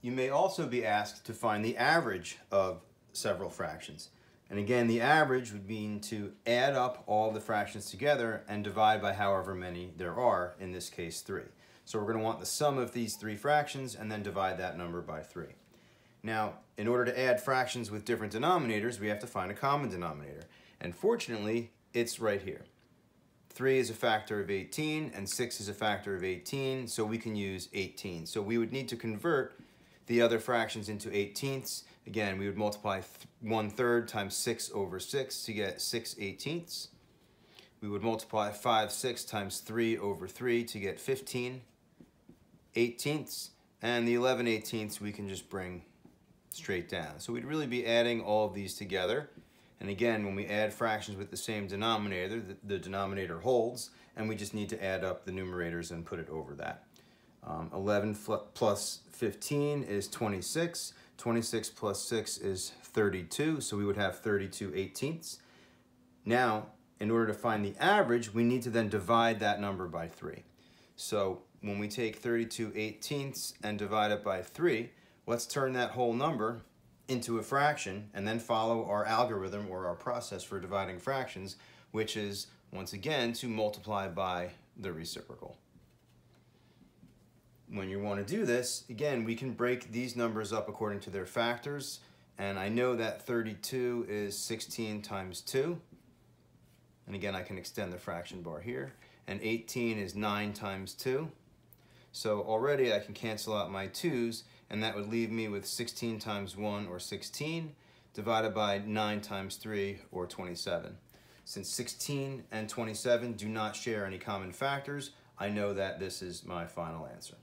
you may also be asked to find the average of several fractions. And again, the average would mean to add up all the fractions together and divide by however many there are, in this case three. So we're going to want the sum of these three fractions and then divide that number by three. Now, in order to add fractions with different denominators, we have to find a common denominator. And fortunately, it's right here. 3 is a factor of 18, and 6 is a factor of 18, so we can use 18. So we would need to convert the other fractions into 18ths. Again, we would multiply 1 third times 6 over 6 to get 6 18ths. We would multiply 5 6 times 3 over 3 to get 15 18ths. And the 11 18ths we can just bring straight down. So we'd really be adding all of these together. And again, when we add fractions with the same denominator, the, the denominator holds, and we just need to add up the numerators and put it over that. Um, 11 plus 15 is 26. 26 plus 6 is 32, so we would have 32 eighteenths. Now, in order to find the average, we need to then divide that number by 3. So when we take 32 eighteenths and divide it by 3, let's turn that whole number into a fraction and then follow our algorithm or our process for dividing fractions, which is, once again, to multiply by the reciprocal. When you want to do this, again, we can break these numbers up according to their factors, and I know that 32 is 16 times 2, and again, I can extend the fraction bar here, and 18 is 9 times 2, so already I can cancel out my 2's, and that would leave me with 16 times 1 or 16 divided by 9 times 3 or 27. Since 16 and 27 do not share any common factors, I know that this is my final answer.